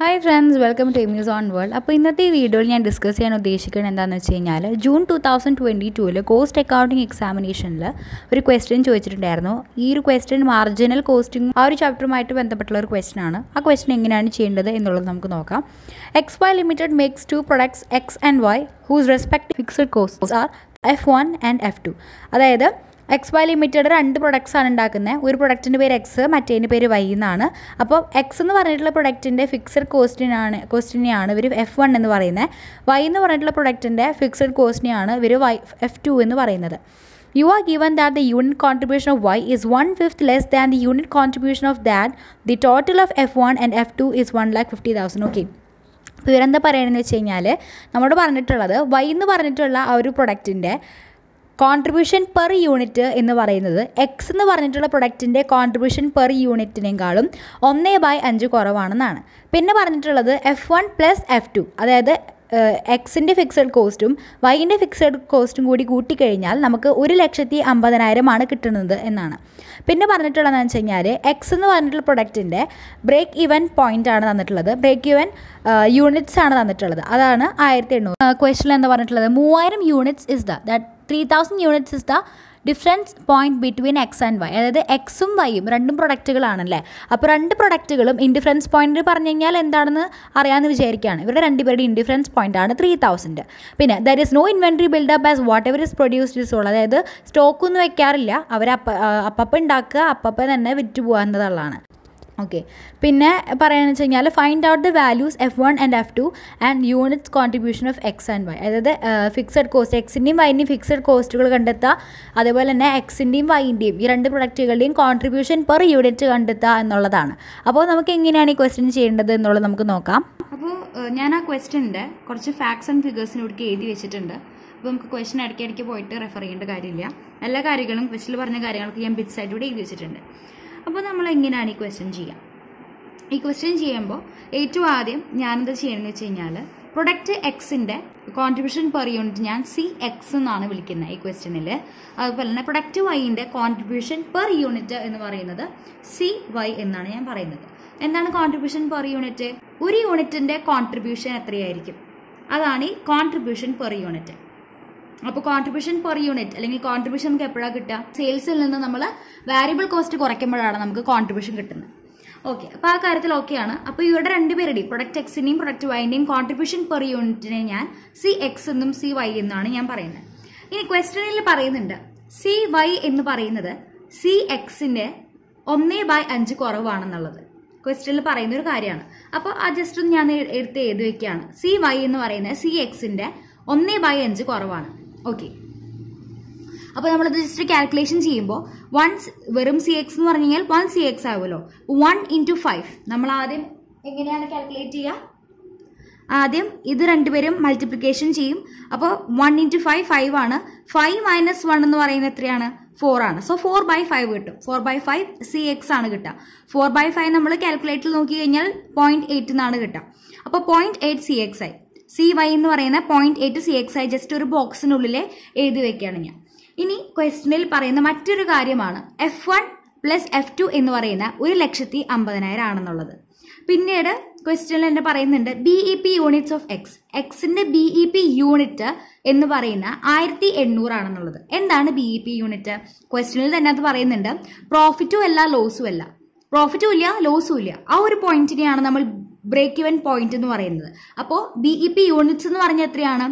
Hi friends welcome to muse on world അപ്പോൾ ഇന്നത്തെ ഈ വീഡിയോയിൽ ഞാൻ ഡിസ്കസ് ചെയ്യാൻ ഉദ്ദേശിക്കുന്നത് എന്താണെന്ന് വെച്ച് കഴിഞ്ഞാൽ ജൂൺ ടു തൗസൻഡ് ട്വന്റി ടൂവിൽ കോസ്റ്റ് അക്കൗണ്ടിങ് എക്സാമിനേഷനിൽ ഒരു ക്വസ്റ്റ്യൻ ചോദിച്ചിട്ടുണ്ടായിരുന്നു. ഈ ഒരു ക്വസ്റ്റ്യൻ മാർജിനൽ കോസ്റ്റിംഗ് ആ ഒരു ചാപ്റ്ററുമായിട്ട് ബന്ധപ്പെട്ടുള്ള ഒരു ക്വസ്റ്റ്യൻ ആണ്. ആ ക്വസ്റ്റ്യൻ എങ്ങനെയാണ് ചെയ്യേണ്ടത് എന്നുള്ളത് നമുക്ക് നോക്കാം. X Y limited makes two products X and Y whose respect fixed cost are F one and F two അതായത് എക്സ് വൈ ലിമിറ്റഡ് രണ്ട് പ്രൊഡക്ട്സ് ആണ് ഉണ്ടാക്കുന്നത് ഒരു പ്രൊഡക്റ്റിന്റെ പേര് എക്സ് മറ്റേതിന്റെ പേര് വൈ എന്നാണ്. അപ്പോൾ എക്സ് എന്ന് പറഞ്ഞിട്ടുള്ള പ്രൊഡക്റ്റിന്റെ ഫിക്സഡ് കോസ്റ്റിനാണ് കോസ്റ്റിനെയാണ് ഇവർ എഫ് വൺ എന്ന് പറയുന്നത് വൈ എന്ന് പറഞ്ഞിട്ടുള്ള പ്രൊഡക്റ്റിന്റെ ഫിക്സഡ് കോസ്റ്റിനെയാണ് ഇവർ വൈ എഫ് ടു എന്ന് പറയുന്നത്. The unit contribution of Y is one fifth less than the unit contribution of that the total of F one and F two is one lakh fifty thousand okay അപ്പോൾ ഇവരെന്താ പറയണമെന്ന് വെച്ച് കഴിഞ്ഞാൽ നമ്മളോട് പറഞ്ഞിട്ടുള്ളത് Y എന്ന് പറഞ്ഞിട്ടുള്ള ആ ഒരു പ്രൊഡക്റ്റിന്റെ കോൺട്രിബ്യൂഷൻ പെർ യൂണിറ്റ് എന്ന് പറയുന്നത് എക്സ് എന്ന് പറഞ്ഞിട്ടുള്ള പ്രൊഡക്റ്റിന്റെ കോൺട്രിബ്യൂഷൻ പെർ യൂണിറ്റിനേക്കാളും ഒന്നേ ബൈ അഞ്ച് കുറവാണെന്നാണ്. പിന്നെ പറഞ്ഞിട്ടുള്ളത് F one plus F two അതായത് എക്സിന്റെ ഫിക്സഡ് കോസ്റ്റും വൈന്റെ ഫിക്സഡ് കോസ്റ്റും കൂടി കൂട്ടിക്കഴിഞ്ഞാൽ നമുക്ക് ഒരു ലക്ഷത്തി അമ്പതിനായിരമാണ് കിട്ടുന്നത് എന്നാണ്. പിന്നെ പറഞ്ഞിട്ടുള്ളതെന്ന് വെച്ച് കഴിഞ്ഞാൽ എക്സ് എന്ന് പറഞ്ഞിട്ടുള്ള പ്രൊഡക്റ്റിന്റെ ബ്രേക്ക് ഇവൻ പോയിന്റ് ആണ് തന്നിട്ടുള്ളത്. ബ്രേക്ക് ഇവൻ യൂണിറ്റ്സ് ആണ് തന്നിട്ടുള്ളത്. അതാണ് ആയിരത്തി എണ്ണൂറ്. ക്വസ്റ്റിൽ എന്താ പറഞ്ഞിട്ടുള്ളത്? മൂവായിരം units is the that three thousand units is the difference point between X and Y അതായത് എക്സും വൈയും രണ്ടും പ്രൊഡക്റ്റുകളാണല്ലേ അപ്പോൾ രണ്ട് പ്രൊഡക്റ്റുകളും ഇൻഡിഫറൻസ് പോയിന്റ് പറഞ്ഞു കഴിഞ്ഞാൽ എന്താണെന്ന് അറിയാമെന്ന് വിചാരിക്കുകയാണ്. ഇവരുടെ രണ്ടുപേരുടെ ഇൻഡിഫറൻസ് പോയിന്റ് ആണ് ത്രീ തൗസൻഡ് പിന്നെ there is no inventory buildup as whatever is produced is ഉള്ളത് അതായത് സ്റ്റോക്കൊന്നും വെക്കാറില്ല. അവർ അപ്പ അപ്പപ്പം ഉണ്ടാക്കുക അപ്പപ്പം തന്നെ വിറ്റ് പോകാവുന്നതുള്ളതാണ് ഓക്കെ പിന്നെ പറയുകയെന്ന് വെച്ച് കഴിഞ്ഞാൽ find out the values F one and F two and units contribution of X and Y അതായത് ഫിക്സഡ് കോസ്റ്റ് എക്സിന്റെയും വൈന്റെയും ഫിക്സഡ് കോസ്റ്റുകൾ കണ്ടെത്തുക അതേപോലെ തന്നെ എക്സിന്റെയും വൈന്റെയും ഈ രണ്ട് പ്രൊഡക്റ്റുകളുടെയും കോൺട്രിബ്യൂഷൻ പെർ യൂണിറ്റ് കണ്ടെത്തുക എന്നുള്ളതാണ്. അപ്പോൾ നമുക്ക് എങ്ങനെയാണ് ഈ ക്വസ്റ്റ്യൻ ചെയ്യേണ്ടത് എന്നുള്ളത് നമുക്ക് നോക്കാം. അപ്പോൾ ഞാൻ ആ ക്വസ്റ്റ്യന്റെ കുറച്ച് ഫാക്ട്സ് ആൻഡ് ഫിഗേഴ്സിന് ഇവിടേക്ക് എഴുതി വെച്ചിട്ടുണ്ട്. അപ്പോൾ നമുക്ക് ക്വസ്റ്റൻ ഇടയ്ക്ക് ഇടയ്ക്ക് പോയിട്ട് റെഫർ ചെയ്യേണ്ട കാര്യമില്ല. എല്ലാ കാര്യങ്ങളും ക്വസ്റ്റിൽ പറഞ്ഞ കാര്യങ്ങൾക്ക് ഞാൻ ബിറ്റ്സ് ആയിട്ട് ഇവിടെ എഴുതി വെച്ചിട്ടുണ്ട്. അപ്പോൾ നമ്മൾ എങ്ങനെയാണ് ഈ ക്വസ്റ്റ്യൻ ചെയ്യുക ഈ ക്വസ്റ്റ്യൻ ചെയ്യുമ്പോൾ ഏറ്റവും ആദ്യം ഞാനെന്താ ചെയ്യണമെന്ന് വെച്ച് കഴിഞ്ഞാൽ പ്രൊഡക്റ്റ് എക്സിന്റെ കോൺട്രിബ്യൂഷൻ പെർ യൂണിറ്റ് ഞാൻ സി എക്സ് എന്നാണ് വിളിക്കുന്നത് ഈ ക്വസ്റ്റ്യനിൽ അതുപോലെ തന്നെ പ്രൊഡക്റ്റ് വൈന്റെ കോൺട്രിബ്യൂഷൻ പെർ യൂണിറ്റ് എന്ന് പറയുന്നത് സി വൈ എന്നാണ് ഞാൻ പറയുന്നത്. എന്താണ് കോൺട്രിബ്യൂഷൻ പെർ യൂണിറ്റ് ഒരു യൂണിറ്റിന്റെ കോൺട്രിബ്യൂഷൻ എത്രയായിരിക്കും? അതാണ് ഈ കോൺട്രിബ്യൂഷൻ പെർ യൂണിറ്റ് അപ്പോൾ കോൺട്രിബ്യൂഷൻ പെർ യൂണിറ്റ് അല്ലെങ്കിൽ കോൺട്രിബ്യൂഷൻ നമുക്ക് എപ്പോഴാണ് കിട്ടുക? സെയിൽസിൽ നിന്ന് നമ്മൾ വാരിയബിൾ കോസ്റ്റ് കുറയ്ക്കുമ്പോഴാണ് നമുക്ക് കോൺട്രിബ്യൂഷൻ കിട്ടുന്നത്. ഓക്കെ അപ്പോൾ ആ കാര്യത്തിൽ ഓക്കെയാണ് അപ്പോൾ ഇവരുടെ രണ്ടുപേരുടെയും പ്രൊഡക്റ്റ് എക്സിന്റെയും പ്രൊഡക്റ്റ് വൈന്റെയും കോൺട്രിബ്യൂഷൻ പെർ യൂണിറ്റിനെ ഞാൻ സി എക്സ് എന്നും സി വൈ എന്നാണ് ഞാൻ പറയുന്നത്. ഇനി ക്വസ്റ്റനിൽ പറയുന്നുണ്ട് സി വൈ എന്ന് പറയുന്നത് സി എക്സിന്റെ ഒന്നേ ബൈ അഞ്ച് കുറവാണെന്നുള്ളത്. ക്വസ്റ്റനിൽ പറയുന്ന ഒരു കാര്യമാണ്. അപ്പോൾ ആ ജസ്റ്റ് ഒന്ന് ഞാൻ എടുത്ത് എഴുതി വെക്കുകയാണ്. സി വൈ എന്ന് പറയുന്നത് സി എക്സിന്റെ ഒന്നേ ബൈ അഞ്ച് കുറവാണ്. ഓക്കെ അപ്പോൾ നമ്മളത് ജസ്റ്റ് കാൽക്കുലേഷൻ ചെയ്യുമ്പോൾ വൺ വെറും സി എക്സ് എന്ന് പറഞ്ഞു കഴിഞ്ഞാൽ വൺ സി എക്സ് ആവുമല്ലോ. വൺ ഇന്റു ഫൈവ് നമ്മൾ ആദ്യം എങ്ങനെയാണ് കാൽക്കുലേറ്റ് ചെയ്യുക? ആദ്യം ഇത് രണ്ടുപേരും മൾട്ടിപ്ലിക്കേഷൻ ചെയ്യും. അപ്പോൾ വൺ ഇന്റു ഫൈവ് ഫൈവ് ആണ്. ഫൈവ് മൈനസ് വൺ എന്ന് പറയുന്നത് എത്രയാണ്? ഫോർ ആണ്. സോ ഫോർ ബൈ ഫൈവ് കിട്ടും. Four by five C X ആണ് കിട്ടുക. ഫോർ ബൈ ഫൈവ് നമ്മൾ കാൽക്കുലേറ്ററിൽ നോക്കി കഴിഞ്ഞാൽ പോയിന്റ് എയ്റ്റ് എന്നാണ് കിട്ടുക. അപ്പോൾ പോയിന്റ് എയ്റ്റ് സി എക്സ് ആയി. സി വൈ എന്ന് പറയുന്ന point eight C X I just ഒരു ബോക്സിനുള്ളിൽ എഴുതി വെക്കുകയാണ് ഞാൻ. ഇനി ക്വസ്റ്റനിൽ പറയുന്ന മറ്റൊരു കാര്യമാണ്. F one plus F two എന്ന് പറയുന്ന ഒരു ലക്ഷത്തി അമ്പതിനായിരം ആണെന്നുള്ളത്. പിന്നീട് ക്വസ്റ്റനിൽ എന്നെ പറയുന്നുണ്ട് B E P units of X എക്സിന്റെ ബി ഇ പി യൂണിറ്റ് എന്ന് പറയുന്ന ആയിരത്തി എണ്ണൂറാണെന്നുള്ളത് എന്താണ് ബി ഇ പി യൂണിറ്റ് ക്വസ്റ്റനിൽ തന്നെ അത് പറയുന്നുണ്ട് പ്രോഫിറ്റും അല്ല ലോസും അല്ല. പ്രോഫിറ്റും ഇല്ല ലോസും ഇല്ല. ആ ഒരു പോയിന്റിനെയാണ് നമ്മൾ ബ്രേക്ക് ഇവൻ പോയിന്റ് എന്ന് പറയുന്നത്. അപ്പോൾ ബി ഇ പി യൂണിറ്റ്സ് എന്ന് പറഞ്ഞാൽ എത്രയാണ്?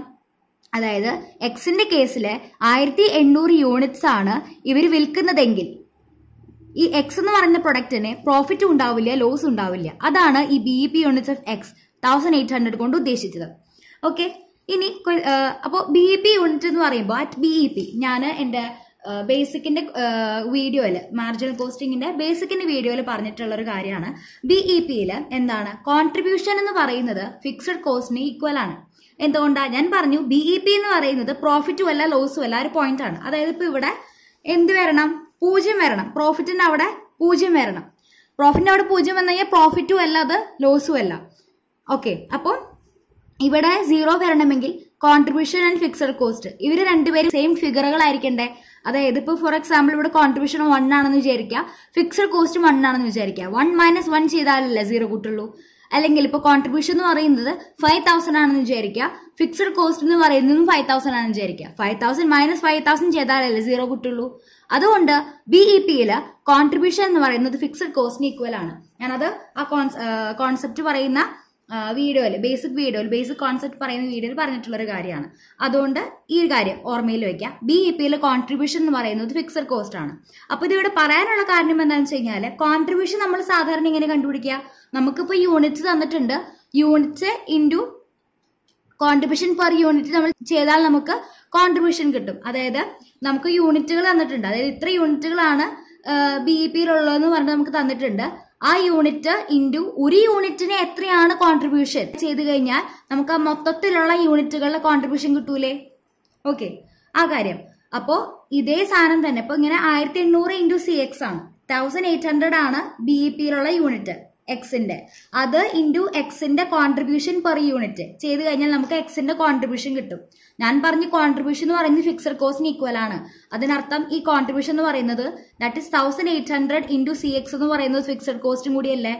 അതായത് എക്സിന്റെ കേസിൽ ആയിരത്തി എണ്ണൂറ് യൂണിറ്റ്സ് ആണ് ഇവർ വിൽക്കുന്നതെങ്കിൽ. ഈ എക്സ് എന്ന് പറയുന്ന പ്രൊഡക്റ്റിന് പ്രോഫിറ്റ് ഉണ്ടാവില്ല ലോസ് ഉണ്ടാവില്ല. അതാണ് ഈ B E P units of X thousand eight hundred കൊണ്ട് ഉദ്ദേശിച്ചത്. ഓക്കെ ഇനി അപ്പോൾ ബി ഇ പി യൂണിറ്റ് എന്ന് പറയുമ്പോൾ അറ്റ് ബി ഇ പി ഞാൻ എന്റെ ബേസിക്കിന്റെ വീഡിയോയിൽ മാർജിനൽ കോസ്റ്റിംഗിന്റെ ബേസിക്കിന്റെ വീഡിയോയിൽ പറഞ്ഞിട്ടുള്ള ഒരു കാര്യമാണ് ബി ഇ പിയിൽ എന്താണ്? കോൺട്രിബ്യൂഷൻ എന്ന് പറയുന്നത് ഫിക്സഡ് കോസ്റ്റിന് ഈക്വൽ ആണ്. എന്തുകൊണ്ടാണ് ഞാൻ പറഞ്ഞു ബി ഇ പി എന്ന് പറയുന്നത് പ്രോഫിറ്റും അല്ല ലോസും അല്ല ഒരു പോയിന്റ് ആണ്. അതായത് ഇപ്പൊ ഇവിടെ എന്ത് വരണം? പൂജ്യം വരണം. പ്രോഫിറ്റിന്റെ അവിടെ പൂജ്യം വരണം. പ്രോഫിറ്റിന്റെ അവിടെ പൂജ്യം വന്നു കഴിഞ്ഞാൽ പ്രോഫിറ്റും അല്ല അത് ലോസും അല്ല. ഓക്കെ അപ്പോൾ ഇവിടെ സീറോ വരണമെങ്കിൽ കോൺട്രിബ്യൂഷൻ ആൻഡ് ഫിക്സഡ് കോസ്റ്റ് ഇവർ രണ്ടുപേരും സെയിം ഫിഗറുകളായിരിക്കണ്ടേ അതായത് ഇപ്പോൾ ഫോർ എക്സാമ്പിൾ ഇവിടെ കോൺട്രിബ്യൂഷൻ വൺ ആണെന്ന് വിചാരിക്കുക ഫിക്സഡ് കോസ്റ്റ് വൺ ആണെന്ന് വിചാരിക്കുക. വൺ മൈനസ് വൺ ചെയ്താലല്ലേ സീറോ കൂട്ടുള്ളൂ? അല്ലെങ്കിൽ ഇപ്പോൾ കോൺട്രിബ്യൂഷൻ എന്ന് പറയുന്നത് ഫൈവ് തൗസൻഡ് ആണെന്ന് വിചാരിക്കുക ഫിക്സഡ് കോസ്റ്റ് എന്ന് പറയുന്നതും ഫൈവ് തൗസൻഡ് ആണെന്ന് വിചാരിക്കുക. Five thousand minus five thousand ചെയ്താലല്ലേ zero കിട്ടുള്ളൂ? അതുകൊണ്ട് ബി ഇ പിയിൽ കോൺട്രിബ്യൂഷൻ എന്ന് പറയുന്നത് ഫിക്സഡ് കോസ്റ്റിന് ഈക്വൽ ആണ്. ഞാനത് ആ കോൺസെപ്റ്റ് പറയുന്ന വീഡിയോയിൽ ബേസിക് വീഡിയോയിൽ ബേസിക് കോൺസെപ്റ്റ് പറയുന്ന വീഡിയോയിൽ പറഞ്ഞിട്ടുള്ള ഒരു കാര്യമാണ്. അതുകൊണ്ട് ഈ കാര്യം ഓർമ്മയിൽ വെക്കാം ബി ഇ പിയിൽ കോൺട്രിബ്യൂഷൻ എന്ന് പറയുന്നത് ഫിക്സഡ് കോസ്റ്റ് ആണ്. അപ്പോൾ ഇതിവിടെ പറയാനുള്ള കാരണം എന്താണെന്ന് വെച്ച് കഴിഞ്ഞാൽ കോൺട്രിബ്യൂഷൻ നമ്മൾ സാധാരണ ഇങ്ങനെ കണ്ടുപിടിക്കുക നമുക്കിപ്പോൾ യൂണിറ്റ്സ് തന്നിട്ടുണ്ട്. Units into contribution per unit നമ്മൾ ചെയ്താൽ നമുക്ക് കോൺട്രിബ്യൂഷൻ കിട്ടും. അതായത് നമുക്ക് യൂണിറ്റുകൾ തന്നിട്ടുണ്ട്. അതായത് ഇത്ര യൂണിറ്റുകളാണ് ബി ഇ പിയിലുള്ളതെന്ന് പറഞ്ഞ് നമുക്ക് തന്നിട്ടുണ്ട്. ആ യൂണിറ്റ് ഇന്റു ഒരു യൂണിറ്റിന് എത്രയാണ് കോൺട്രിബ്യൂഷൻ ചെയ്ത് കഴിഞ്ഞാൽ നമുക്ക് ആ മൊത്തത്തിലുള്ള യൂണിറ്റുകളുടെ കോൺട്രിബ്യൂഷൻ കിട്ടൂലേ? ഓക്കെ ആ കാര്യം. അപ്പോൾ ഇതേ സാധനം തന്നെ. ഇപ്പൊ ഇങ്ങനെ ആയിരത്തി എണ്ണൂറ് ഇന്റു സി എക്സ് ആണ്. തൗസൻഡ് എയ്റ്റ് ഹൺഡ്രഡ് ആണ് ബി ഇ പിയിലുള്ള യൂണിറ്റ് എക്സിന്റെ അത് ഇന്റു എക്സിന്റെ കോൺട്രിബ്യൂഷൻ പെർ യൂണിറ്റ് ചെയ്ത് കഴിഞ്ഞാൽ നമുക്ക് എക്സിന്റെ കോൺട്രിബ്യൂഷൻ കിട്ടും. ഞാൻ പറഞ്ഞ കോൺട്രിബ്യൂഷൻ എന്ന് പറയുന്നത് ഫിക്സഡ് കോസ്റ്റിന് ഈക്വൽ ആണ്. അതിനർത്ഥം ഈ കോൺട്രിബ്യൂഷൻ എന്ന് പറയുന്നത് that is thousand eight hundred into C X എന്ന് പറയുന്നത് ഫിക്സഡ് കോസ്റ്റും കൂടിയല്ലേ?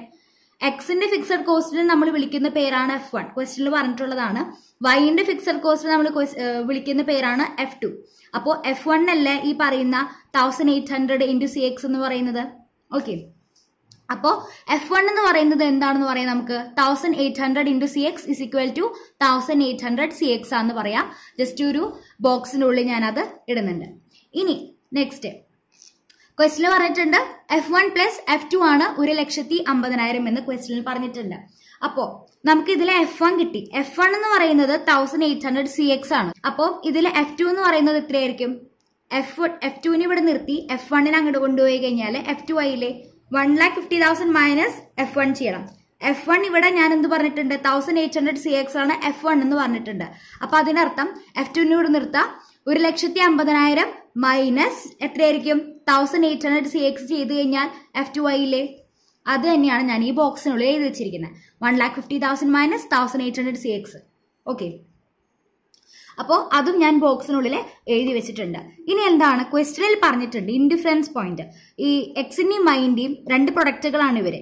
എക്സിന്റെ ഫിക്സഡ് കോസ്റ്റിനെ നമ്മൾ വിളിക്കുന്ന പേരാണ് എഫ് വൺ ക്വസ്റ്റിനിൽ പറഞ്ഞിട്ടുള്ളതാണ്. വൈന്റെ ഫിക്സഡ് കോസ്റ്റിനെ നമ്മൾ വിളിക്കുന്ന പേരാണ് എഫ് ടു അപ്പോൾ എഫ് വൺ അല്ലേ ഈ പറയുന്ന thousand eight hundred into C X എന്ന് പറയുന്നത്? ഓക്കെ അപ്പോൾ എഫ് വൺ എന്ന് പറയുന്നത് എന്താണെന്ന് പറയാം നമുക്ക്? Thousand eight hundred into C X is equal to thousand eight hundred C X ആന്ന് പറയാം. ജസ്റ്റ് ഒരു ബോക്സിനുള്ളിൽ ഞാനത് ഇടുന്നുണ്ട്. ഇനി നെക്സ്റ്റ് ക്വസ്റ്റിൽ പറഞ്ഞിട്ടുണ്ട് F one plus F two ആണ് ഒരു ലക്ഷത്തി അമ്പതിനായിരം എന്ന് ക്വസ്റ്റിനിൽ പറഞ്ഞിട്ടുണ്ട്. അപ്പോ നമുക്ക് ഇതിലെ എഫ് വൺ കിട്ടി. എഫ് വൺ എന്ന് പറയുന്നത് thousand eight hundred C X ആണ്. അപ്പോ ഇതിലെ എഫ് ടു എന്ന് പറയുന്നത് എത്രയായിരിക്കും? എഫ് എഫ് ടുവിന് ഇവിടെ നിർത്തി. എഫ് വണ്ണിനെ അങ്ങോട്ട് കൊണ്ടുപോയി കഴിഞ്ഞാൽ എഫ് ടു ആയില്ലേ? One lakh fifty thousand minus F one ചെയ്യണം. എഫ് വൺ ഇവിടെ ഞാൻ എന്ത് പറഞ്ഞിട്ടുണ്ട്? Thousand eight hundred C X ആണ് എഫ് വൺ എന്ന് പറഞ്ഞിട്ടുണ്ട്. അപ്പൊ അതിനർത്ഥം എഫ് ടുവിനോട് നിർത്താം. ഒരു ലക്ഷത്തി അമ്പതിനായിരം മൈനസ് എത്രയായിരിക്കും? Thousand eight hundred C X ചെയ്ത് കഴിഞ്ഞാൽ എഫ് ടു ഐയിലെ അത് തന്നെയാണ് ഞാൻ ഈ ബോക്സിനുള്ളിൽ എഴുതി വെച്ചിരിക്കുന്നത്. One lakh fifty thousand minus thousand eight hundred C X okay അപ്പോൾ അതും ഞാൻ ബോക്സിനുള്ളിൽ എഴുതി വെച്ചിട്ടുണ്ട്. ഇനി എന്താണ്? ക്വസ്റ്റനിൽ പറഞ്ഞിട്ടുണ്ട് ഇൻഡിഫറൻസ് പോയിന്റ് ഈ എക്സിന്റെയും മൈൻഡിയും രണ്ട് പ്രൊഡക്റ്റുകളാണ് ഇവർ.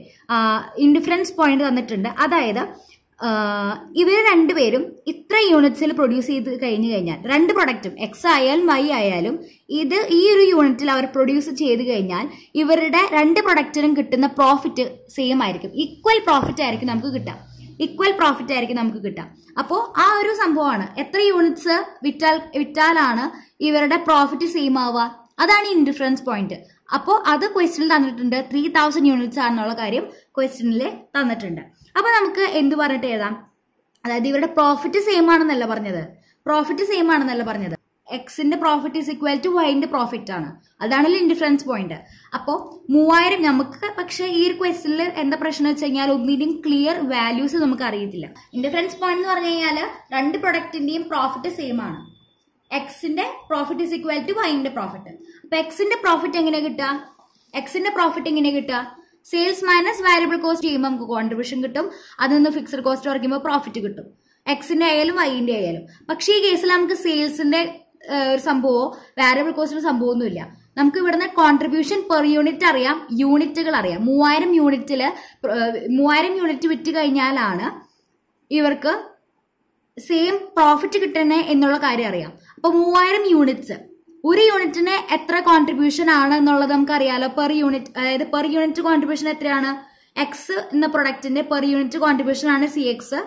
ഇൻഡിഫറൻസ് പോയിന്റ് തന്നിട്ടുണ്ട്. അതായത് ഇവർ രണ്ടുപേരും ഇത്ര യൂണിറ്റ്സിൽ പ്രൊഡ്യൂസ് ചെയ്ത് കഴിഞ്ഞു കഴിഞ്ഞാൽ രണ്ട് പ്രൊഡക്റ്റും എക്സ് ആയാലും വൈ ആയാലും ഇത് ഈ ഒരു യൂണിറ്റിൽ അവർ പ്രൊഡ്യൂസ് ചെയ്ത് കഴിഞ്ഞാൽ ഇവരുടെ രണ്ട് പ്രൊഡക്റ്റിനും കിട്ടുന്ന പ്രോഫിറ്റ് സെയിം ആയിരിക്കും. ഈക്വൽ പ്രോഫിറ്റ് ആയിരിക്കും നമുക്ക് കിട്ടുക ഈക്വൽ പ്രോഫിറ്റ് ആയിരിക്കും നമുക്ക് കിട്ടുക. അപ്പോൾ ആ ഒരു സംഭവമാണ്. എത്ര യൂണിറ്റ്സ് വിറ്റാൽ വിറ്റാലാണ് ഇവരുടെ പ്രോഫിറ്റ് സെയിം ആവുക? അതാണ് ഈ പോയിന്റ് അപ്പോൾ അത് ക്വസ്റ്റ്യനിൽ തന്നിട്ടുണ്ട്. ത്രീ തൗസൻഡ് യൂണിറ്റ്സ് ആണെന്നുള്ള കാര്യം ക്വസ്റ്റ്യനിൽ തന്നിട്ടുണ്ട്. അപ്പോൾ നമുക്ക് എന്ത് പറഞ്ഞിട്ട് എഴുതാം? അതായത് ഇവരുടെ പ്രോഫിറ്റ് സെയിം ആണെന്നല്ല പറഞ്ഞത്. പ്രോഫിറ്റ് സെയിം ആണെന്നല്ല പറഞ്ഞത്. എക്സിന്റെ പ്രോഫിറ്റ് ഈസ് ഇക്വൽ ടു വൈന്റെ പ്രോഫിറ്റ് ആണ്. അതാണല്ലോ ഇൻഡിഫറൻസ് പോയിന്റ് അപ്പോൾ മൂവായിരം നമുക്ക് പക്ഷേ ഈ ഒരു ക്വസ്റ്റിൽ എന്താ പ്രശ്നം വെച്ച് കഴിഞ്ഞാൽ ഒന്നിന്റെയും ക്ലിയർ വാല്യൂസ് നമുക്ക് അറിയത്തില്ല. ഇൻഡിഫറൻസ് പോയിന്റ് എന്ന് പറഞ്ഞു കഴിഞ്ഞാൽ രണ്ട് പ്രൊഡക്റ്റിന്റെയും പ്രോഫിറ്റ് സെയിം ആണ്. എക്സിന്റെ പ്രോഫിറ്റ് ഈസ് ഇക്വൽ ടു വൈന്റെ പ്രോഫിറ്റ് അപ്പൊ എക്സിന്റെ പ്രോഫിറ്റ് എങ്ങനെ കിട്ടുക? എക്സിന്റെ പ്രോഫിറ്റ് എങ്ങനെ കിട്ടുക? സെയിൽസ് മൈനസ് വാരിയബിൾ കോസ്റ്റ് ചെയ്യുമ്പോൾ നമുക്ക് കോൺട്രിബ്യൂഷൻ കിട്ടും. അതിൽ നിന്ന് ഫിക്സഡ് കോസ്റ്റ് കുറയ്ക്കുമ്പോൾ പ്രോഫിറ്റ് കിട്ടും. എക്സിന്റെ ആയാലും വൈന്റെ ആയാലും. പക്ഷേ ഈ കേസിൽ നമുക്ക് സെയിൽസിന്റെ ഒരു സംഭവമോ വാരിയബിൾ കോസ്റ്റിന്റെ സംഭവമൊന്നുമില്ല നമുക്ക് ഇവിടുന്ന് കോൺട്രിബ്യൂഷൻ പെർ യൂണിറ്റ് അറിയാം യൂണിറ്റുകൾ അറിയാം. മൂവായിരം യൂണിറ്റിൽ മൂവായിരം യൂണിറ്റ് വിറ്റ് കഴിഞ്ഞാലാണ് ഇവർക്ക് സെയിം പ്രോഫിറ്റ് കിട്ടണേ എന്നുള്ള കാര്യം അറിയാം. അപ്പൊ മൂവായിരം യൂണിറ്റ്സ് ഒരു യൂണിറ്റിന് എത്ര കോൺട്രിബ്യൂഷൻ ആണ് എന്നുള്ളത് നമുക്ക് അറിയാലോ പെർ യൂണിറ്റ് അതായത് പെർ യൂണിറ്റ് കോൺട്രിബ്യൂഷൻ എത്രയാണ്? എക്സ് എന്ന പ്രൊഡക്റ്റിന്റെ പെർ യൂണിറ്റ് കോൺട്രിബ്യൂഷൻ ആണ് സി എക്സ്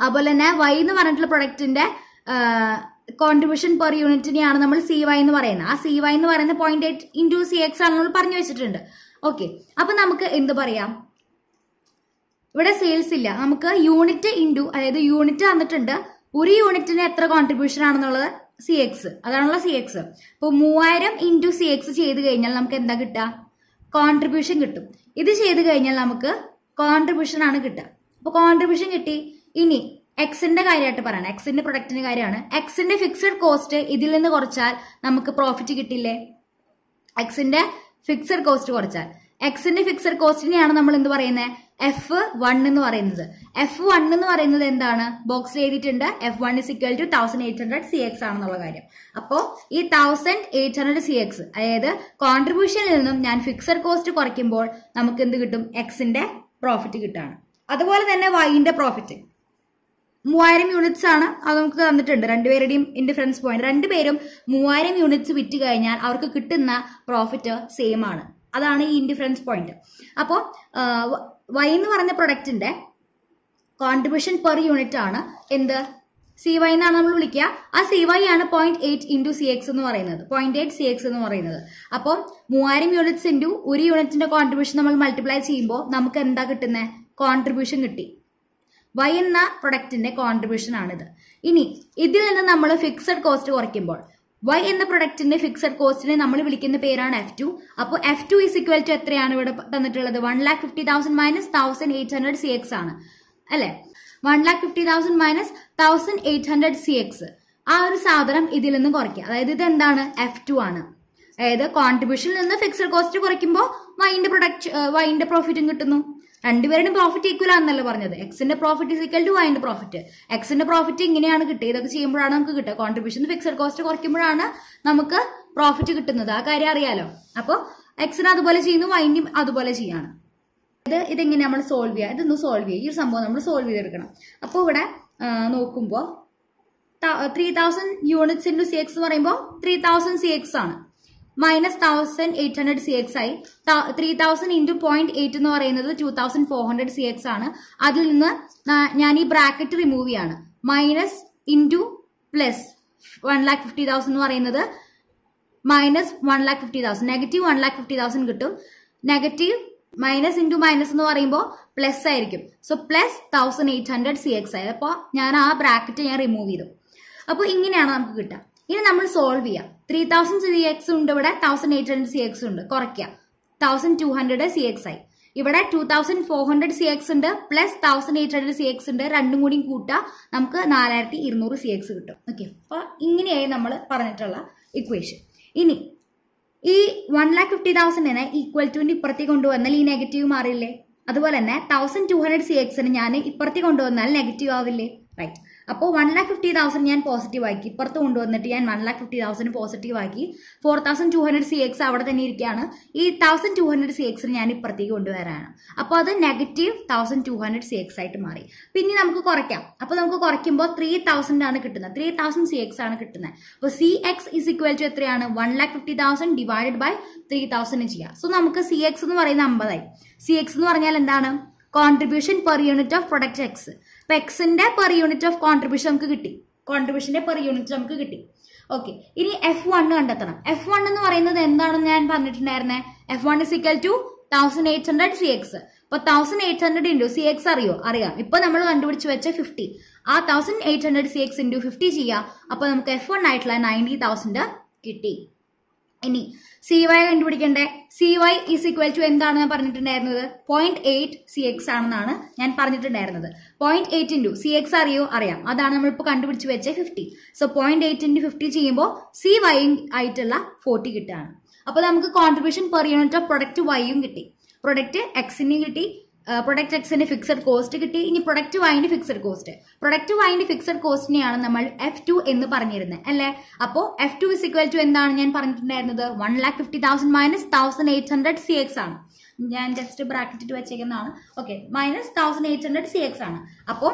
അതുപോലെ തന്നെ വൈ എന്ന് പറഞ്ഞിട്ടുള്ള പ്രൊഡക്റ്റിന്റെ കോൺട്രിബ്യൂഷൻ പെർ യൂണിറ്റിനെയാണ് നമ്മൾ സി വൈ എന്ന് പറയുന്നത്. ആ സി വൈ എന്ന് പറയുന്ന point eight into C X ആണ് നമ്മൾ പറഞ്ഞു വെച്ചിട്ടുണ്ട്. ഓക്കെ അപ്പൊ നമുക്ക് എന്ത് പറയാം? ഇവിടെ സെയിൽസ് ഇല്ല. നമുക്ക് യൂണിറ്റ് ഇന്റു അതായത് യൂണിറ്റ് തന്നിട്ടുണ്ട്. ഒരു യൂണിറ്റിന് എത്ര കോൺട്രിബ്യൂഷൻ ആണെന്നുള്ളത് സി എക്സ് അതാണുള്ള സി എക്സ് അപ്പോൾ മൂവായിരം ഇന്റു സി എക്സ് ചെയ്ത് കഴിഞ്ഞാൽ നമുക്ക് എന്താ കിട്ടുക? കോൺട്രിബ്യൂഷൻ കിട്ടും. ഇത് ചെയ്ത് കഴിഞ്ഞാൽ നമുക്ക് കോൺട്രിബ്യൂഷൻ ആണ് കിട്ടുക. അപ്പോൾ കോൺട്രിബ്യൂഷൻ കിട്ടി. ഇനി എക്സിന്റെ കാര്യമായിട്ട് പറയണം. എക്സിന്റെ പ്രൊഡക്റ്റിന്റെ കാര്യമാണ്. എക്സിന്റെ ഫിക്സഡ് കോസ്റ്റ് ഇതിൽ നിന്ന് കുറച്ചാൽ നമുക്ക് പ്രോഫിറ്റ് കിട്ടില്ലേ? എക്സിന്റെ ഫിക്സഡ് കോസ്റ്റ് കുറച്ചാൽ. എക്സിന്റെ ഫിക്സഡ് കോസ്റ്റിനെയാണ് നമ്മൾ എന്ത് പറയുന്നത് എഫ് വൺ എന്ന് പറയുന്നത്. എഫ് വൺ എന്ന് പറയുന്നത് എന്താണ്? ബോക്സിൽ എഴുതിയിട്ടുണ്ട്. F one is equal to thousand eight hundred C X ആണെന്നുള്ള കാര്യം. അപ്പോൾ ഈ thousand eight hundred C X അതായത് കോൺട്രിബ്യൂഷനിൽ നിന്നും ഞാൻ ഫിക്സഡ് കോസ്റ്റ് കുറയ്ക്കുമ്പോൾ നമുക്ക് എന്ത് കിട്ടും? എക്സിന്റെ പ്രോഫിറ്റ് കിട്ടാണ് അതുപോലെ തന്നെ വൈന്റെ പ്രോഫിറ്റ് മൂവായിരം യൂണിറ്റ്സ് ആണ് അത് നമുക്ക് തന്നിട്ടുണ്ട്. രണ്ടുപേരുടെയും ഇൻഡിഫറൻസ് പോയിന്റ് രണ്ടുപേരും മൂവായിരം യൂണിറ്റ്സ് വിറ്റ് കഴിഞ്ഞാൽ അവർക്ക് കിട്ടുന്ന പ്രോഫിറ്റ് സെയിം ആണ്. അതാണ് ഈ ഇൻഡിഫറൻസ് പോയിന്റ് അപ്പോൾ വൈ എന്ന് പറഞ്ഞ പ്രൊഡക്റ്റിന്റെ കോൺട്രിബ്യൂഷൻ പെർ യൂണിറ്റ് ആണ്. എന്ത്? സി വൈ എന്നാണ് നമ്മൾ വിളിക്കുക. ആ സി വൈ ആണ് point eight into C X എന്ന് പറയുന്നത്. പോയിന്റ് എയ്റ്റ് സി എക്സ് എന്ന് പറയുന്നത്. അപ്പോൾ മൂവായിരം യൂണിറ്റ്സ് ഇന്റു ഒരു യൂണിറ്റിന്റെ കോൺട്രിബ്യൂഷൻ നമ്മൾ മൾട്ടിപ്ലൈ ചെയ്യുമ്പോൾ നമുക്ക് എന്താ കിട്ടുന്നത് കോൺട്രിബ്യൂഷൻ കിട്ടി. വൈ എന്ന പ്രൊഡക്റ്റിന്റെ കോൺട്രിബ്യൂഷൻ ആണിത്. ഇനി ഇതിൽ നിന്ന് നമ്മൾ ഫിക്സഡ് കോസ്റ്റ് കുറയ്ക്കുമ്പോൾ വൈ എന്ന പ്രൊഡക്റ്റിന്റെ ഫിക്സഡ് കോസ്റ്റിനെ നമ്മൾ വിളിക്കുന്ന പേരാണ് എഫ് ടു അപ്പോൾ F two is equal to എത്രയാണ് ഇവിടെ തന്നിട്ടുള്ളത്? One lakh fifty thousand minus thousand eight hundred C X ആണ്. അല്ലെ? One lakh fifty thousand minus thousand eight hundred C X ആ ഒരു സാധനം ഇതിൽ നിന്ന് കുറയ്ക്കുക. അതായത് ഇത് എന്താണ്? എഫ് ടു ആണ്. അതായത് കോൺട്രിബ്യൂഷനിൽ നിന്ന് ഫിക്സഡ് കോസ്റ്റ് കുറയ്ക്കുമ്പോൾ വൈന്റെ പ്രൊഡക്റ്റ് വൈന്റെ പ്രോഫിറ്റും കിട്ടുന്നു. രണ്ടുപേരുടെയും പ്രോഫിറ്റ് ഈക്വൽ ആണെന്നല്ല പറഞ്ഞത്. എക്സിന്റെ പ്രോഫിറ്റ് ഇസ് ഈക്വൽ ടു വൈന്റെ പ്രോഫിറ്റ് എക്സിന്റെ പ്രോഫിറ്റ് ഇങ്ങനെയാണ് കിട്ടുക. ഇതൊക്കെ ചെയ്യുമ്പോഴാണ് നമുക്ക് കിട്ടുക. കോൺട്രിബ്യൂഷൻ ഫിക്സഡ് കോസ്റ്റ് കുറയ്ക്കുമ്പോഴാണ് നമുക്ക് പ്രോഫിറ്റ് കിട്ടുന്നത്. ആ കാര്യം അറിയാലോ. അപ്പോൾ എക്സിന് അതുപോലെ ചെയ്യുന്നു വൈൻഡിയും അതുപോലെ ചെയ്യാണ്. ഇത് ഇതെങ്ങനെ നമ്മൾ സോൾവ് ചെയ്യുക? ഇതൊന്ന് സോൾവ് ചെയ്യുക. ഈ ഒരു സംഭവം നമ്മൾ സോൾവ് ചെയ്തെടുക്കണം. അപ്പോൾ ഇവിടെ നോക്കുമ്പോൾ three thousand units into C X എന്ന് പറയുമ്പോൾ ത്രീ തൗസൻഡ് സി എക്സ് ആണ്. Minus thousand eight hundred C X ആയി. Three thousand into point eight എന്ന് പറയുന്നത് two thousand four hundred C X ആണ്. അതിൽ നിന്ന് ഞാൻ ഈ ബ്രാക്കറ്റ് റിമൂവ് ചെയ്യാണ്. Minus into plus one lakh fifty thousand എന്ന് പറയുന്നത് minus one lakh fifty thousand negative one lakh fifty thousand കിട്ടും. നെഗറ്റീവ് മൈനസ് ഇന്റു മൈനസ് എന്ന് പറയുമ്പോൾ പ്ലസ് ആയിരിക്കും. So plus thousand eight hundred C X ആയി. അപ്പോൾ ഞാൻ ആ ബ്രാക്കറ്റ് ഞാൻ റിമൂവ് ചെയ്തു. അപ്പോൾ ഇങ്ങനെയാണ് നമുക്ക് കിട്ടുക. ഇനി നമ്മൾ സോൾവ് ചെയ്യാം. ത്രീ തൗസൻഡ് സി എക്സ് ഉണ്ട് ഇവിടെ thousand eight hundred C X ഉണ്ട്. കുറയ്ക്കുക thousand two hundred C X ആയി. ഇവിടെ two thousand four hundred C X ഉണ്ട് plus thousand eight hundred C X ഉണ്ട്. രണ്ടും കൂടി കൂട്ടുക നമുക്ക് നാലായിരത്തി ഇരുന്നൂറ് സി എക്സ് കിട്ടും. ഓക്കെ അപ്പൊ ഇങ്ങനെയായി നമ്മൾ പറഞ്ഞിട്ടുള്ള ഇക്വേഷൻ ഇനി ഈ വൺ ലാക്ക് ഫിഫ്റ്റി തൗസൻഡിനെ ഈക്വൽ ടുവിന്റെ ഇപ്പുറത്തേക്ക് കൊണ്ടുവന്നാൽ ഈ നെഗറ്റീവ് മാറില്ലേ? അതുപോലെ തന്നെ തൗസൻഡ് ടു ഹൺഡ്രഡ് സി എക്സിന് ഞാൻ ഇപ്പുറത്തേക്ക് കൊണ്ടുവന്നാൽ നെഗറ്റീവ് ആവില്ലേ? റൈറ്റ് അപ്പോൾ വൺ ലാക്ക് ഫിഫ്റ്റി തൗസൻഡ് ഞാൻ പോസിറ്റീവ് ആക്കി. ഇപ്പുറത്ത് കൊണ്ടുവന്നിട്ട് ഞാൻ one lakh fifty thousand positive ആക്കി. Four thousand two hundred C X അവിടെ തന്നെ ഇരിക്കുകയാണ്. ഈ തൗസൻഡ് ടു ഹൺഡ്രഡ് സി എക്സിന് ഞാൻ ഇപ്പുറത്തേക്ക് കൊണ്ടുവരാനാണ്. അപ്പോൾ അത് negative thousand two hundred C X ആയിട്ട് മാറി. പിന്നെ നമുക്ക് കുറയ്ക്കാം. അപ്പോൾ നമുക്ക് കുറയ്ക്കുമ്പോൾ ത്രീ തൗസൻഡ് ആണ് കിട്ടുന്നത്. ത്രീ തൗസൻഡ് സി എക്സ് ആണ് കിട്ടുന്നത്. അപ്പോൾ C X is equal to എത്രയാണ്? One lakh fifty thousand divided by three thousand ചെയ്യാം. സോ നമുക്ക് സി എക്സ് എന്ന് പറയുന്നത് അമ്പതായി. സി എക്സ് എന്ന് പറഞ്ഞാൽ എന്താണ്? Contribution per unit of product X അപ്പൊ എക്സിന്റെ പെർ യൂണിറ്റ് ഓഫ് കോൺട്രിബ്യൂഷൻ നമുക്ക് കിട്ടി. കോൺട്രിബ്യൂഷന്റെ പെർ യൂണിറ്റ് നമുക്ക് കിട്ടി. ഓക്കെ ഇനി എഫ് വൺ കണ്ടെത്തണം. എഫ് വൺ എന്ന് പറയുന്നത് എന്താണെന്ന് ഞാൻ പറഞ്ഞിട്ടുണ്ടായിരുന്നേ? F one is equal to thousand eight hundred C X അപ്പൊ thousand eight hundred into C X അറിയോ? അറിയാം. ഇപ്പൊ നമ്മൾ കണ്ടുപിടിച്ച് വെച്ച ഫിഫ്റ്റി ആ thousand eight hundred C X into fifty ചെയ്യാം. അപ്പൊ നമുക്ക് എഫ് വൺ ആയിട്ടുള്ള നയന്റി തൗസൻഡ് കിട്ടി. ഇനി C Y കണ്ടുപിടിക്കണ്ടേ? C Y is equal to എന്താണ് ഞാൻ പറഞ്ഞിട്ടുണ്ടായിരുന്നത്? പോയിന്റ് എയ്റ്റ് സി എക്സ് ആണെന്നാണ് ഞാൻ പറഞ്ഞിട്ടുണ്ടായിരുന്നത്. Point eight into C X അറിയോ? അറിയാം. അതാണ് നമ്മളിപ്പോൾ കണ്ടുപിടിച്ച് വെച്ച fifty so point eight into fifty ചെയ്യുമ്പോൾ സി വൈ ആയിട്ടുള്ള ഫോർട്ടി കിട്ടുകയാണ്. അപ്പോൾ നമുക്ക് contribution per unit of product വൈയും കിട്ടി. പ്രൊഡക്റ്റ് എക്സിനെയും കിട്ടി. പ്രൊഡക്റ്റ് എക്സിന് ഫിക്സഡ് കോസ്റ്റ് കിട്ടി. ഇനി പ്രൊഡക്റ്റ് വൈന്റെ ഫിക്സഡ് കോസ്റ്റ് പ്രൊഡക്റ്റ് വൈന്റെ ഫിക്സഡ് കോസ്റ്റിനെയാണ് നമ്മൾ എഫ് ടു എന്ന് പറഞ്ഞിരുന്നത് അല്ലേ? അപ്പോൾ F two is equal to എന്താണ് ഞാൻ പറഞ്ഞിട്ടുണ്ടായിരുന്നത്? One lakh fifty thousand minus thousand eight hundred C X ആണ്. ഞാൻ ജസ്റ്റ് ബ്രാക്കറ്റിട്ട് വെച്ചേക്കുന്നതാണ്. Okay minus thousand eight hundred C X ആണ്. അപ്പോൾ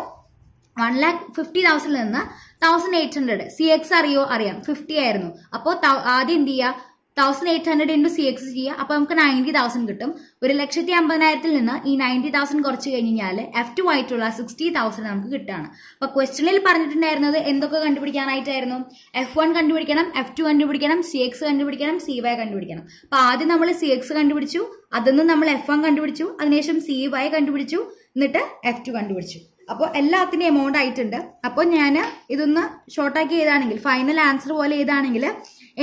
വൺ ലാക്ക് ഫിഫ്റ്റി തൗസൻഡിൽ നിന്ന് thousand eight hundred C X അറിയോ? അറിയാം. ഫിഫ്റ്റി ആയിരുന്നു. അപ്പോൾ ആദ്യം എന്ത് ചെയ്യുക thousand eight hundred into C X ചെയ്യുക അപ്പോൾ നമുക്ക് നയന്റി തൗസൻഡ് കിട്ടും. ഒരു ലക്ഷത്തി അമ്പതിനായിരത്തിൽ നിന്ന് ഈ നയന്റി തൗസൻഡ് കുറച്ച് കഴിഞ്ഞ് കഴിഞ്ഞാൽ എഫ് ടു ആയിട്ടുള്ള സിക്സ്റ്റി തൗസൻഡ് നമുക്ക് കിട്ടുകയാണ് അപ്പോൾ ക്വസ്റ്റനിൽ പറഞ്ഞിട്ടുണ്ടായിരുന്നത് എന്തൊക്കെ കണ്ടുപിടിക്കാനായിട്ടായിരുന്നു? എഫ് വൺ കണ്ടുപിടിക്കണം എഫ് ടു കണ്ടുപിടിക്കണം സി എക്സ് കണ്ടുപിടിക്കണം സി വൈ കണ്ടുപിടിക്കണം. അപ്പോൾ ആദ്യം നമ്മൾ സി എക്സ് കണ്ടുപിടിച്ചു അതിൽ നമ്മൾ എഫ് വൺ കണ്ടുപിടിച്ചു അതിനുശേഷം സി വൈ കണ്ടുപിടിച്ചു എന്നിട്ട് എഫ് ടു കണ്ടുപിടിച്ചു. അപ്പോൾ എല്ലാത്തിനും എമൗണ്ട് ആയിട്ടുണ്ട്. അപ്പോൾ ഞാൻ ഇതൊന്ന് ഷോർട്ടാക്കി ചെയ്താണെങ്കിൽ ഫൈനൽ ആൻസർ പോലെ എഴുതാണെങ്കിൽ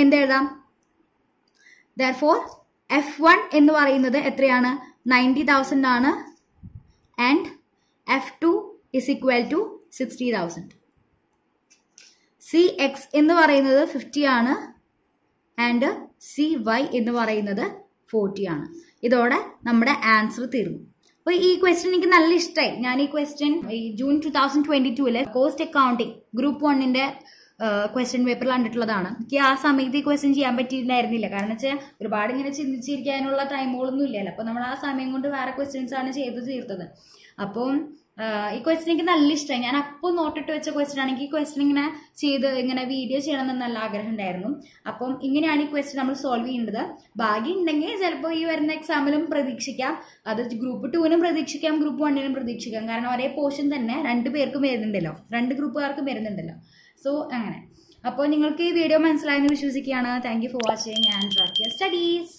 എന്തെഴുതാം ദർഫോർ എഫ് വൺ എന്ന് പറയുന്നത് എത്രയാണ്? നയന്റി തൗസൻഡ് ആണ്. And F two is equal to sixty thousand C X എന്ന് പറയുന്നത് ഫിഫ്റ്റി ആണ്. ആൻഡ് സി വൈ എന്ന് പറയുന്നത് ഫോർട്ടി ആണ്. ഇതോടെ നമ്മുടെ ആൻസർ തീർന്നു. അപ്പോൾ ഈ ക്വസ്റ്റ്യൻ എനിക്ക് നല്ല ഇഷ്ടമായി ഞാൻ ഈ ക്വസ്റ്റ്യൻ ഈ ജൂൺ ടു തൗസൻഡ് ട്വന്റി ടൂവിലെ കോസ്റ്റ് അക്കൗണ്ടിങ് ഗ്രൂപ്പ് വണ്ണിന്റെ ക്വസ്റ്റ്യൻ പേപ്പറിൽ കണ്ടിട്ടുള്ളതാണ്. എനിക്ക് ആ സമയത്ത് ഈ ക്വസ്റ്റ്യൻ ചെയ്യാൻ പറ്റിയിട്ടുണ്ടായിരുന്നില്ല. കാരണം വെച്ചാൽ ഒരുപാട് ഇങ്ങനെ ചിന്തിച്ചിരിക്കാനുള്ള ടൈമുകളൊന്നും ഇല്ലല്ലോ. അപ്പോൾ നമ്മൾ ആ സമയം കൊണ്ട് വേറെ ക്വസ്റ്റ്യൻസ് ആണ് ചെയ്ത് തീർത്തത്. അപ്പോൾ ഈ ക്വസ്റ്റ്യൻ എനിക്ക് നല്ല ഇഷ്ടമായി ഞാൻ അപ്പോൾ നോട്ടിട്ട് വെച്ച ക്വസ്റ്റ്യൻ ആണെങ്കിൽ ഈ ക്വസ്റ്റ്യൻ ഇങ്ങനെ ചെയ്ത് ഇങ്ങനെ വീഡിയോ ചെയ്യണം എന്ന് നല്ല ആഗ്രഹം ഉണ്ടായിരുന്നു. അപ്പം ഇങ്ങനെയാണ് ഈ ക്വസ്റ്റ്യൻ നമ്മൾ സോൾവ് ചെയ്യേണ്ടത്. ഭാഗ്യം ഉണ്ടെങ്കിൽ ചിലപ്പോൾ ഈ വരുന്ന എക്സാമിലും പ്രതീക്ഷിക്കാം. അത് ഗ്രൂപ്പ് ടൂവിനും പ്രതീക്ഷിക്കാം ഗ്രൂപ്പ് വണ്ണിനും പ്രതീക്ഷിക്കാം. കാരണം ഒരേ പോർഷൻ തന്നെ രണ്ട് പേർക്കും വരുന്നുണ്ടല്ലോ. രണ്ട് ഗ്രൂപ്പുകാർക്കും വരുന്നുണ്ടല്ലോ. സോ അങ്ങനെ. അപ്പോൾ നിങ്ങൾക്ക് ഈ വീഡിയോ മനസ്സിലായെന്ന് വിശ്വസിക്കുകയാണ്. Thank you for watching and studies